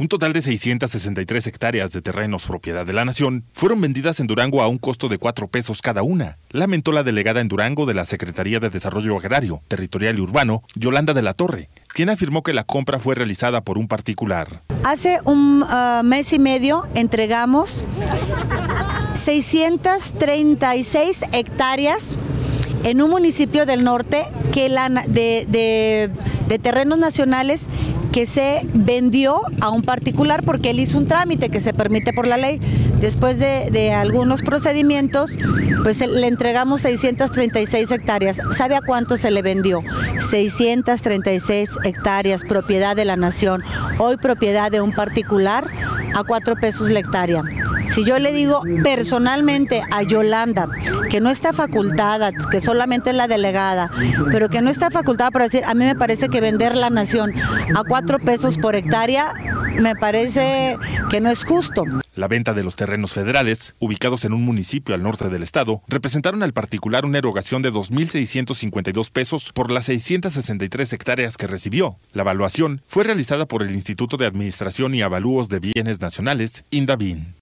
Un total de 663 hectáreas de terrenos propiedad de la nación fueron vendidas en Durango a un costo de 4 pesos cada una, lamentó la delegada en Durango de la Secretaría de Desarrollo Agrario, Territorial y Urbano, Yolanda de la Torre, quien afirmó que la compra fue realizada por un particular. Hace un uh, mes y medio entregamos 636 hectáreas en un municipio del norte que la, de terrenos nacionales que se vendió a un particular porque él hizo un trámite que se permite por la ley. Después de, algunos procedimientos, pues le entregamos 636 hectáreas. ¿Sabe a cuánto se le vendió? 636 hectáreas, propiedad de la nación, hoy propiedad de un particular a cuatro pesos la hectárea. Si yo le digo personalmente a Yolanda que no está facultada, que solamente es la delegada, pero que no está facultada para decir, a mí me parece que vender la nación a cuatro pesos por hectárea me parece que no es justo. La venta de los terrenos federales, ubicados en un municipio al norte del estado, representaron al particular una erogación de 2.652 pesos por las 663 hectáreas que recibió. La evaluación fue realizada por el Instituto de Administración y Avalúos de Bienes Nacionales, INDABIN.